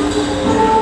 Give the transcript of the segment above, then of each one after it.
Música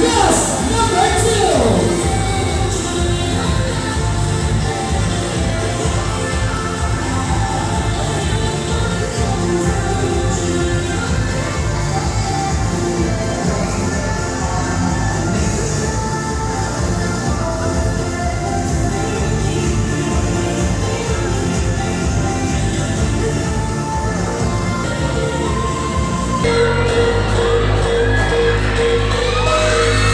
Yes!